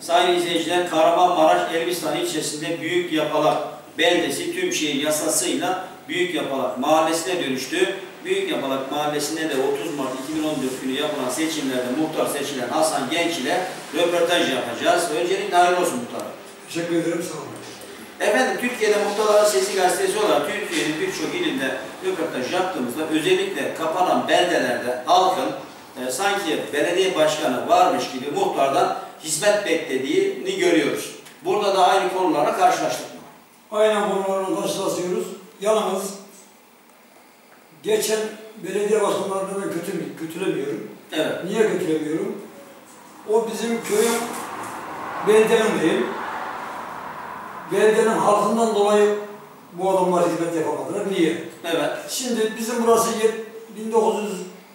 Sayın izleyiciler Kahramanmaraş Elbistan ilçesinde Büyük Yapalak beldesi tüm şehir yasasıyla Büyük Yapalak mahallesine dönüştü. Büyük Yapalak mahallesinde de 30 Mart 2014 günü yapılan seçimlerde muhtar seçilen Hasan Genç ile röportaj yapacağız. Öncelikle hayırlı olsun muhtar. Teşekkür ederim, sağ olun. Efendim Türkiye'de Muhtarların Sesi gazetesi olarak Türkiye'nin birçok ilinde röportaj yaptığımızda özellikle kapanan beldelerde halkın e, sanki belediye başkanı varmış gibi muhtardan hizmet beklediğini görüyoruz. Burada da aynı konulara karşılaştık mı? Aynen konularla karşılaşıyoruz. Yalnız geçen belediye başkanlarını ben kötü, kötülemiyorum. Evet. Niye kötülemiyorum? O bizim köyün belediyenin değil, belediyenin halkından dolayı bu adamlar hizmet yapamadılar. Niye? Evet. Şimdi bizim burası 1900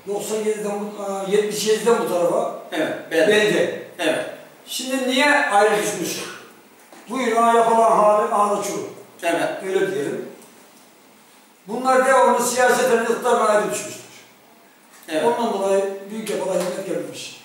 97'den bu, 77'den bu tarafa evet, belge. belge. Evet. Şimdi niye ayrı düşmüş? Bu yıla yapılan hali anı şu. Evet. Öyle diyelim. Bunlar devamlı siyaseten yurtlarına ayrı düşmüştür. Evet. Ondan dolayı büyük yapılan hizmet gelmiş.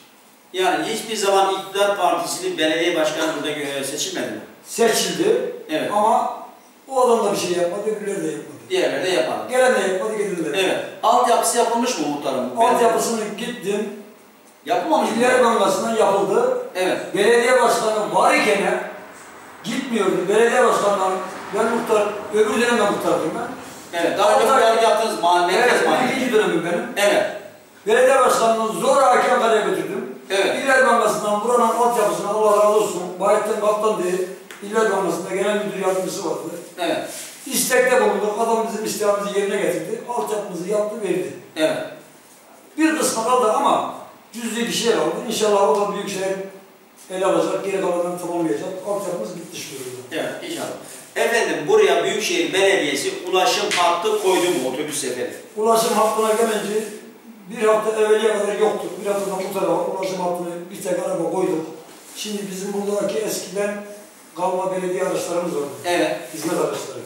Yani hiçbir zaman iktidar partisinin belediye başkanı burada e, seçilmedi mi? Seçildi. Evet. Ama o adam da bir şey yapmadı, öbürleri de yapmadı. Diğerleri de yapmadı. Gelen de yapmadı, Evet. Altyapısı yapılmış mı muhtarım? Altyapısını gittim, Yapılmamış mı? İller Bankası'ndan yapıldı. Evet. Belediye başkanı var iken gitmiyordu. Belediye başkanından ben muhtar, öbür dönem de muhtardım ben. Evet. Daha önce muhtarlık yaptığınız mahalle, Evet, mahalle. ikinci dönemim benim. Evet. Belediye başkanını zor hakem karaya götürdüm. Evet. İller Bankası'ndan buranın altyapısına Allah razı olsun. Bayettin Kaptan diye İller Bankası'nda genel müdür yardımcısı vardı. Evet. İstekte bulunduk. Adam bizim isteğimizi yerine getirdi. Altyapımızı yaptı, verdi. Evet. Bir kısmı kaldı ama cüzdi bir şey kaldı. İnşallah o da Büyükşehir ele alacak, geri kalanını tamamlayacak. Altyapımız bitti şu durumda. Evet. İnşallah. Efendim buraya Büyükşehir Belediyesi ulaşım hattı koydu mu otobüs seferi? Ulaşım hattına gelince bir hafta evveliye kadar yoktu. Bir haftadan bu tarafa ulaşım hattını bir tek araba koyduk. Şimdi bizim buradaki eskiden kalma belediye araçlarımız vardı. Evet. Hizmet araçları.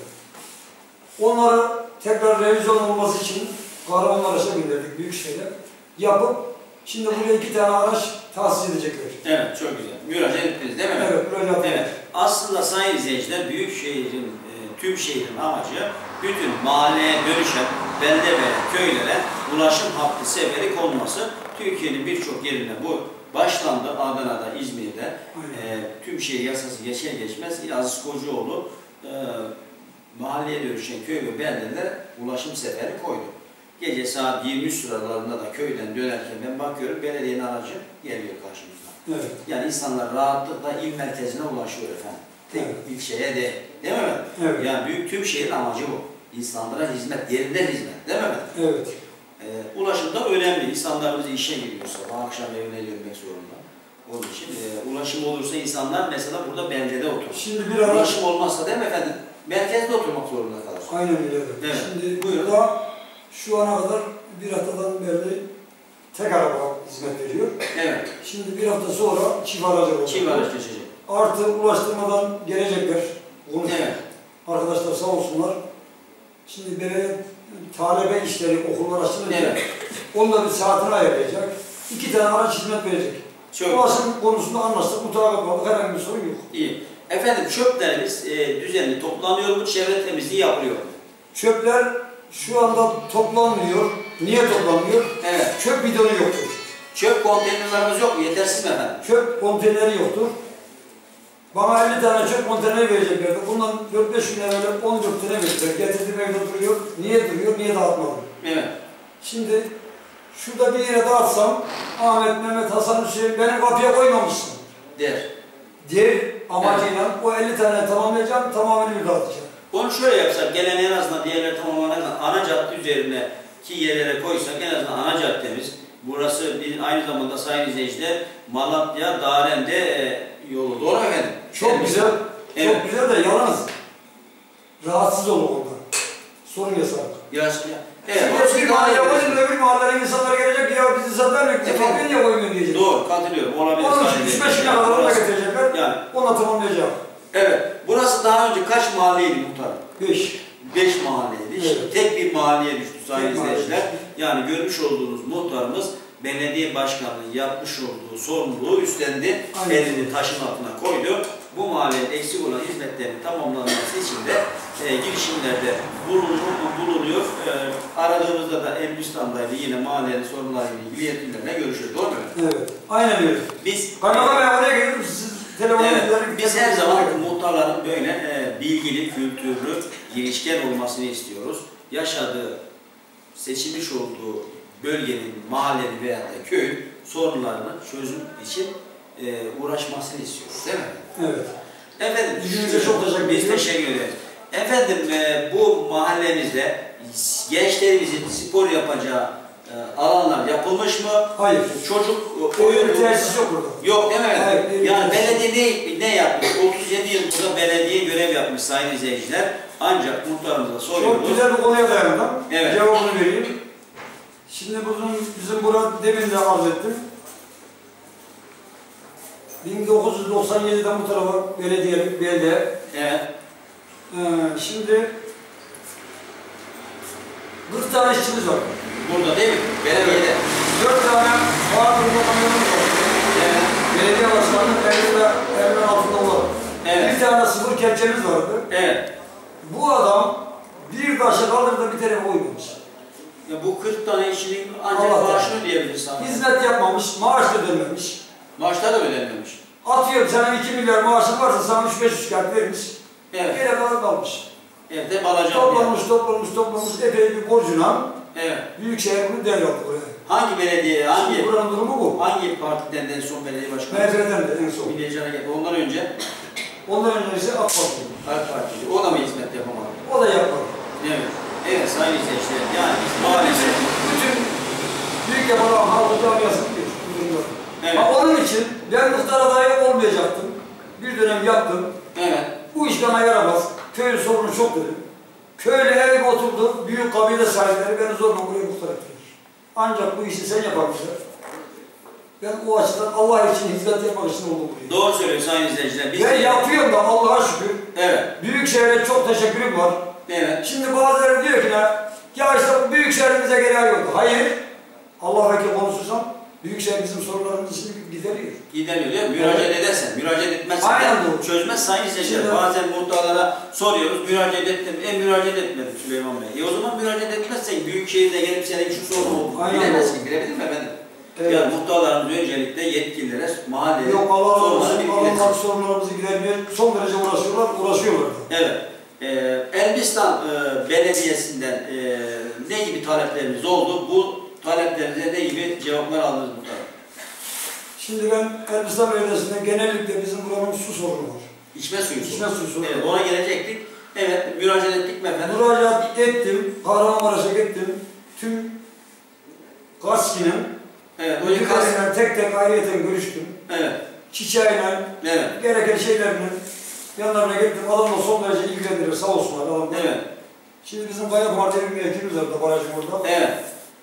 Onları tekrar revizyon olması için Kahramanmaraş'a gönderdik Büyükşehir'e. Yapıp şimdi buraya iki tane araç tahsis edecekler. Evet. Çok güzel. Müracaat ettiniz değil mi? Evet, yaptık. Evet. Aslında sayın izleyiciler Büyükşehir'in, e, tüm şehrin amacı bütün mahalleye dönüşen belde ve köylere ulaşım hattı seferi konması. Türkiye'nin birçok yerinde bu başlandı. Adana'da, İzmir'de e, tüm şehir yasası geçer geçmez Aziz Kocaoğlu e, mahalleye dönüşen köy ve beldelere ulaşım seferi koydu. Gece saat 23 sıralarında da köyden dönerken ben bakıyorum belediyenin aracı geliyor karşımızda. Evet. Yani insanlar rahatlıkla il merkezine ulaşıyor efendim. Tek Evet. bir şeye de, değil mi efendim? Evet. Yani büyük tüm şehrin amacı bu. İnsanlara hizmet, yerinden hizmet, değil mi efendim? Evet. Ee, ulaşım da önemli. İnsanlarımız işe gidiyor sabah akşam evine dönmek zorunda. Onun için e, ulaşım olursa insanlar mesela burada beldede oturur. Şimdi bir araç Ulaşım olmazsa değil mi efendim? Merkezde oturmak zorunda kalır. Aynen öyle. Evet. Şimdi Buyurun. burada şu ana kadar bir haftadan beri tek araba hizmet veriyor. Evet. Şimdi bir hafta sonra çift aracı olacak. Çift araç geçecek. Artı ulaştırmadan gelecekler. Bunu Evet. arkadaşlar sağ olsunlar. Şimdi belediye talebe işleri okullar açılınca Evet. onunla bir saatini ayarlayacak. İki tane araç hizmet verecek. Çok Ulaşım konusunda anlaştık, mutabık kaldık. Herhangi bir sorun yok. iyi. Efendim çöplerimiz e, düzenli toplanıyor mu? Çevre temizliği yapılıyor mu? Çöpler şu anda toplanmıyor. Niye toplanmıyor? Evet. Çöp bidonu yoktur. Çöp konteynerlarımız yok mu? Yetersiz mi efendim? Çöp konteyneri yoktur. Bana 50 tane çöp konteyneri vereceklerdi. Bundan 4-5 gün evvel 14 tane verdiler. Getirdim evde duruyor. Niye duruyor? Niye dağıtmadım? Evet. Şimdi şurada bir yere dağıtsam Ahmet, Mehmet, Hasan, Hüseyin beni kapıya koymamışsın. Der. Der amacıyla o 50 tane tamamlayacağım, tamamını bir dağıtacağım. Onu şöyle yapsak, gelen en azından diğerleri tamamlanırken ana cadde üzerine ki yerlere koysak en azından ana caddemiz. Burası bir, aynı zamanda sayın izleyiciler Malatya, Darende e, yolu. Doğru efendim? Çok Evet. güzel, Evet. çok güzel de yalnız rahatsız olur ondan. Sorun yasak. Biraz, evet. Şimdi bir mahalle yapınca öbür mahallelerin insanlar gelecek ya bizi zaten yok. Efendim? Kapıya niye koymuyorsun diyecek. Doğru, katılıyorum. Olabilir. Onun için 3-5 izleyiciler. gün aralarına Burası- getirecekler. Tamamlayacağım. evet. Burası daha önce kaç mahalleydi muhtarım? 5. Beş mahalleydi. Evet. Tek bir mahalleye düştü sayın izleyiciler. Yani görmüş olduğunuz muhtarımız belediye başkanlığı yapmış olduğu sorumluluğu üstlendi. Aynen. Elini taşın altına koydu. Bu mahallenin eksik olan hizmetlerin tamamlanması için de e, girişimlerde bulunuyor. bulunuyor. E, aradığımızda da Elbistan'daydı yine mahallenin sorunlarıyla ilgili yetkililerle görüşüyor. Doğru mu? Evet. Aynen öyle. Biz Kaymakam Bey oraya gelip siz Evet, biz her zaman muhtarların böyle e, bilgili, kültürlü, girişken olmasını istiyoruz. Yaşadığı, seçilmiş olduğu bölgenin, mahallenin veya da köyün sorunlarını çözüm için e, uğraşmasını istiyoruz. Değil mi? Evet. Efendim, İzninizle çok teşekkür biz ediyorum. teşekkür ederiz. Efendim, e, bu mahallemizde gençlerimizin spor yapacağı alanlar yapılmış mı? Hayır. Çocuk e, Oyun tesis yok burada. Yok değil mi? Hayır, değil. yani belediye ne, ne yapmış? 37 yıl burada belediye görev yapmış sayın izleyiciler. Ancak muhtarımıza soruyoruz. Çok güzel bir konuya dayandım. Evet. Cevabını vereyim. Şimdi bizim, bizim burada demin de arz ettim. 1997'den bu tarafa belediye, belediye. Evet. Ee, şimdi 40 tane işçimiz var. Burada değil mi? Belediyede. 4 tane bağır bakanlarımız var. Evet. Belediye başkanının elinde, elinin altında olan. Evet. Bir tane sıfır kepçemiz vardı. Evet. Bu adam bir taşı kaldırdı bir tane koymamış. Ya bu 40 tane işçinin ancak Allah maaşını ödeyebiliriz sana. Hizmet yapmamış, maaş da ödememiş. Maaşlar da ödenmemiş. Atıyorum senin 2 milyar maaşın varsa sana 3-500 kart vermiş. Evet. Gene bana kalmış. Evet hep alacağım. Toplamış, toplamış, toplamış epey bir borcuna Evet. Büyükşehir bunu devraldı buraya. Hangi belediye, hangi Şimdi buranın durumu bu. hangi partiden en son belediye başkanı? MHP'den de en son. Milliyetçi Hareket. Ondan önce Ondan önce ise AK Parti. AK Parti. O da mı hizmet yapamadı? O da yapmadı. Evet. Evet sayın izleyiciler. Yani biz Maalesef bütün büyük yapılan halkı camiası biliyor. bu durumda. Evet. Ha, onun için ben muhtar adayı olmayacaktım. Bir dönem yaptım. Evet. Bu iş bana yaramaz. Köyün sorunu çok dedim. Köylü eve oturdu. Büyük kabile sahipleri beni zorla buraya muhtar ettiler. Ancak bu işi sen yapamışlar. Ben o açıdan Allah için hizmet yapmak için oldum buraya. Doğru söylüyor sayın izleyiciler. Biz Ben yapıyorum da Allah'a şükür. Evet. Büyükşehir'e çok teşekkürüm var. Evet. Şimdi bazıları diyor ki ne? Ya işte büyük şehrimize gelen yoktu. Hayır. Allah vekil konuşursam büyük şehir bizim sorunlarımızı gideriyor. Gidemiyor değil mi? Müracaat edersen, müracaat etmezsen Aynen doğru. çözmez sayın izleyiciler. Bazen muhtarlara soruyoruz, müracaat ettim. E müracaat etmedim Süleyman Bey. E o zaman müracaat etmezsen büyük şehirde gelip senin şu sorun oldu. Bilemez ki, bilebilir mi efendim? Evet. Yani muhtarlarımız öncelikle yetkililere, mahalleye Yok Allah sorunları bilgilensin. Allah sorunlarımızı gidermeye son derece uğraşıyorlar, uğraşıyorlar. Evet. Ee, Elbistan e, Belediyesi'nden e, ne gibi talepleriniz oldu? Bu taleplerinize ne gibi cevaplar aldınız muhtarım? Şimdi ben Elbistan Belediyesi'nde genellikle bizim buranın su sorunu var. İçme suyu. İçme suyu sorunu. Evet, ona gelecektik. Evet, müracaat ettik mi efendim? Müracaat ettim, Kahramanmaraş'a gittim. Tüm Kaski'nin Evet, müdürleriyle tek tek ayrıyeten görüştüm. Evet, Çiçeğiyle, evet, gereken şeylerini yanlarına gittim. Adamla son derece ilgilendiler sağ olsunlar adamlar. evet, Şimdi bizim Kaya Parti bir mevkimiz var da barajın orada. evet.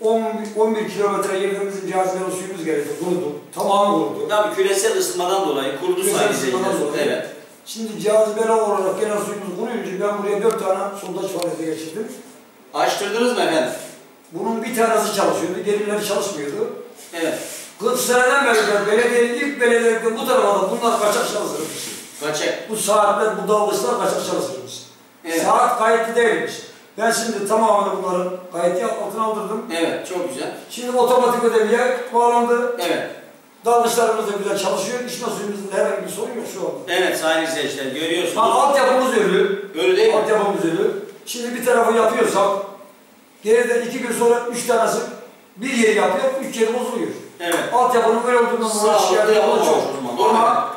10, 11 kilometre bizim cazibeli suyumuz geldi. Kurudu. Tamamı kurudu. Tabii küresel ısınmadan dolayı Küresel sayın dolayı. Evet, Şimdi cazibeli olarak gelen suyumuz kuruyunca ben buraya 4 tane sondaj faaliyeti geçirdim. açtırdınız mı efendim? Bunun bir tanesi çalışıyordu, gerileri çalışmıyordu. Evet, 40 seneden beri de belediyenin ilk belediyede bu tarafa da bunlar kaçak çalışırmış. kaçak. Bu saatler, bu dalgıçlar kaçak çalışırmış. Evet, Saat kayıtlı değilmiş. Ben şimdi tamamını bunların kayıtlı altına aldırdım. evet, çok güzel. Şimdi otomatik ödemeye bağlandı. Evet, Dalgıçlarımız da güzel çalışıyor. İçme suyumuzda herhangi bir sorun yok şu anda. evet sayın izleyiciler görüyorsunuz. Bak altyapımız ölü. Öyle değil mi? Altyapımız ölü. Şimdi bir tarafı yapıyorsak geriden iki gün sonra üç tanesi bir yeri yapıyor, üç yeri bozuluyor. Evet. Altyapının böyle olduğundan Sağlıklı şikayetler çok. Ama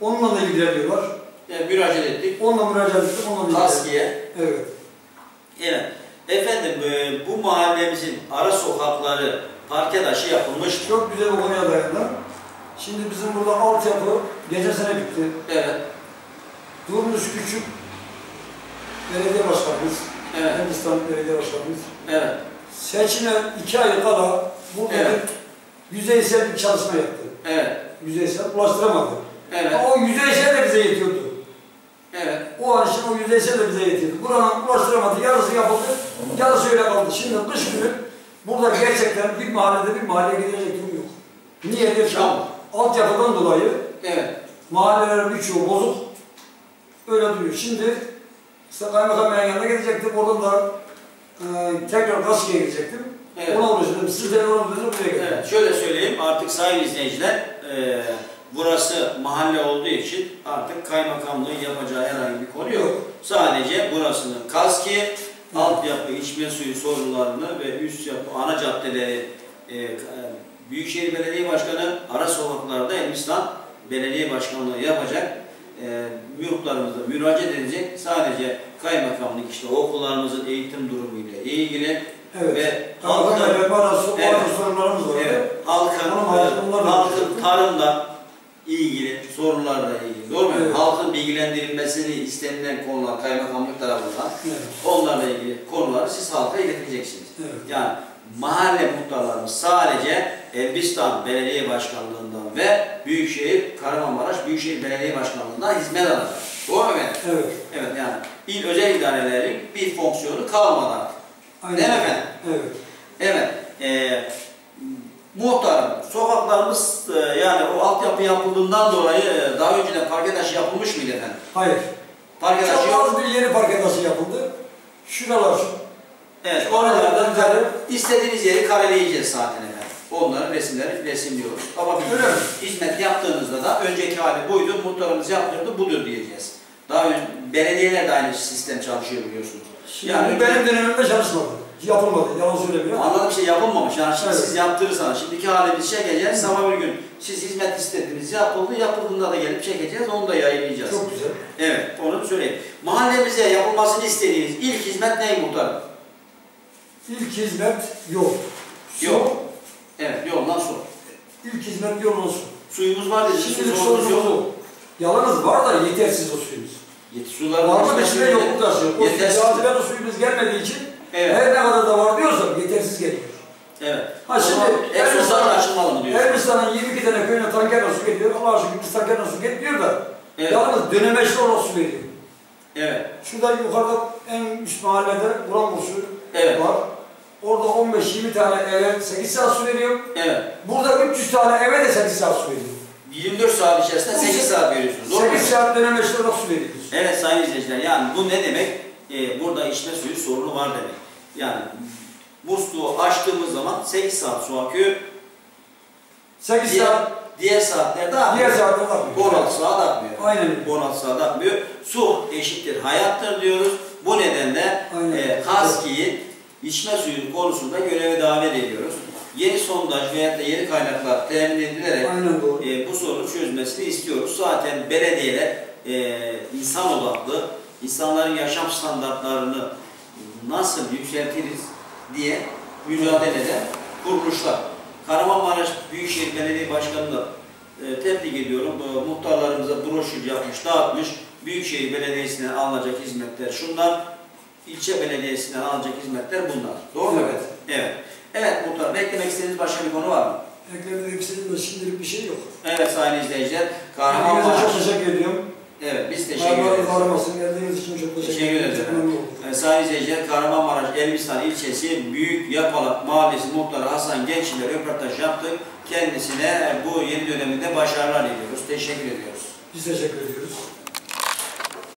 onunla da ilgileniyorlar. Evet, müracaat ettik. Onunla müracaat ettim, onunla da. Kaskiye. Evet. Evet. Efendim e, bu mahallemizin ara sokakları parke taşı yapılmış. Çok güzel bir konuya dayandı. Şimdi bizim burada altyapı geçen sene bitti. Evet. Durmuş Küçük belediye başkanımız, Evet. Hindistan belediye başkanımız. Evet. Seçime iki ay kala burada Evet. yüzeysel bir çalışma yaptı. Evet. Yüzeysel ulaştıramadı. Evet. Ama o yüzeysel de bize yetiyordu. O an için o yüzeysel de bize yetiyordu. Buranın ulaştıramadı, yarısı yapıldı, yarısı öyle kaldı. Şimdi kış günü burada gerçekten bir mahallede bir mahalleye gidecek Niye derken Tamam. altyapıdan dolayı Evet. mahallelerin birçoğu bozuk. Öyle duruyor. Şimdi işte kaymakam yanına gidecektim. Oradan da e, tekrar gazeteye gidecektim. Evet. Ona uğraşıyordum. Siz de ona uğraşıyordunuz buraya geldim. Evet, şöyle söyleyeyim artık sayın izleyiciler e, burası mahalle olduğu için artık kaymakamlığın yapacağı herhangi bir konu yok. Sadece burasının kaski, altyapı, içme suyu sorunlarını ve üst yapı, ana caddeleri e, Büyükşehir Belediye Başkanı ara sokaklarda Elbistan Belediye Başkanlığı yapacak. E, muhtarımıza müracaat edecek. Sadece kaymakamlık işte okullarımızın eğitim durumuyla ilgili Evet. ve halkın Evet. var. Evet, halkın, Onun ilgili sorunlarla ilgili, doğru mu? Evet. Halkın bilgilendirilmesini istenilen konular kaymakamlık tarafından, Evet. onlarla ilgili konuları siz halka ileteceksiniz. Evet. Yani mahalle muhtarlarımız sadece Elbistan Belediye Başkanlığından ve Büyükşehir, Kahramanmaraş Büyükşehir Belediye Başkanlığından hizmet alacak. Doğru mu efendim? Evet. Evet yani il özel idarelerin bir fonksiyonu kalmadı artık. Aynen. Değil mi efendim? Evet. Evet. E, muhtarım, sokaklarımız e, yani o altyapı yapıldığından dolayı e, daha önceden parke taşı yapılmış mıydı efendim? Hayır. Parke taşı Çok yok. az bir yeni park edası yapıldı. Şuralar. Evet, Oralardan güzel. istediğiniz yeri kareleyeceğiz zaten efendim. Onların resimleri resimliyoruz. Ama mi? hizmet yaptığınızda da önceki hali buydu, muhtarımız yaptırdı, budur diyeceğiz. Daha önce belediyeler de aynı sistem çalışıyor biliyorsunuz. Şimdi Yani benim dönemimde çalışmadı. Yapılmadı. Yalan söylemiyorum. Anladım bir şey yapılmamış. Yani şimdi Evet. siz yaptırırsanız, şimdiki halimizi çekeceğiz. Sabah bir gün siz hizmet istediniz, yapıldı. Yapıldığında da gelip çekeceğiz. Onu da yayınlayacağız. Çok güzel. Evet, onu söyleyeyim. Mahallemize yapılmasını istediğiniz ilk hizmet ne muhtarım? İlk hizmet yol. Su. Yol. Evet, yoldan su. İlk hizmet yol olsun. Suyumuz var dedi. Şimdilik Su sorunumuz yok. Yalanız var da yetersiz o suyumuz. Yet- Suların Var mı hizmeti içine yok mu taşıyor? O Yetersiz. cazibenin suyumuz gelmediği için Evet. her ne kadar da var diyorsam yetersiz geliyor. Evet. Ha şimdi da açılmalı mı diyorsun? Ermenistan'ın 22 tane köyüne tankerle su getiriyor. Allah'a şükür biz tankerle su getiriyor da Evet. yalnız dönemeçli olarak su veriyor. Evet. Şurada yukarıda en üst mahallede Buran Bursu Evet. var. Orada 15-20 tane eve 8 saat su veriyor. Evet. Burada 300 tane eve de 8 saat su veriyor. 24 saat içerisinde 8 saat veriyorsunuz. Doğru mu? 8 saat dönemeçli olarak su veriyoruz. Evet sayın izleyiciler yani bu ne demek? Ee, burada içme suyu sorunu var demek. Yani musluğu açtığımız zaman 8 saat su akıyor. 8 Diğer, saat, diğer saatlerde akmıyor. diğer saatte bakmıyor. 16 saat akmıyor. Aynen öyle. 16 saat akmıyor. Su eşittir hayattır diyoruz. Bu nedenle Aynen. e, Haski'yi içme suyu konusunda göreve davet ediyoruz. Yeni sondaj veyahut da yeni kaynaklar temin edilerek e, bu sorunu çözmesini istiyoruz. Zaten belediyeler e, insan odaklı, insanların yaşam standartlarını nasıl yükseltiriz diye mücadelede kuruluşlar. Kahramanmaraş Büyükşehir Belediye Başkanı'nı da e, tebrik ediyorum. Bu, muhtarlarımıza broşür yapmış, dağıtmış. Büyükşehir Belediyesi'ne alınacak hizmetler şunlar, ilçe belediyesinden alınacak hizmetler bunlar. Doğru mu? Evet. Evet. Evet muhtarım, eklemek istediğiniz başka bir konu var mı? Eklemek istediğim de şimdilik bir şey yok. Evet sayın izleyiciler, Kahramanmaraş. çok teşekkür ediyorum. Evet biz teşekkür ederiz. Bağırmasın. Geldiğiniz için çok teşekkür Teşekkür memnun oldum. Ee, sayın izleyiciler, Kahramanmaraş Elbistan ilçesi Büyük Yapalak Mahallesi Muhtarı Hasan Genç ile röportaj yaptık. Kendisine bu yeni döneminde başarılar diliyoruz. Teşekkür ediyoruz. Biz teşekkür ediyoruz.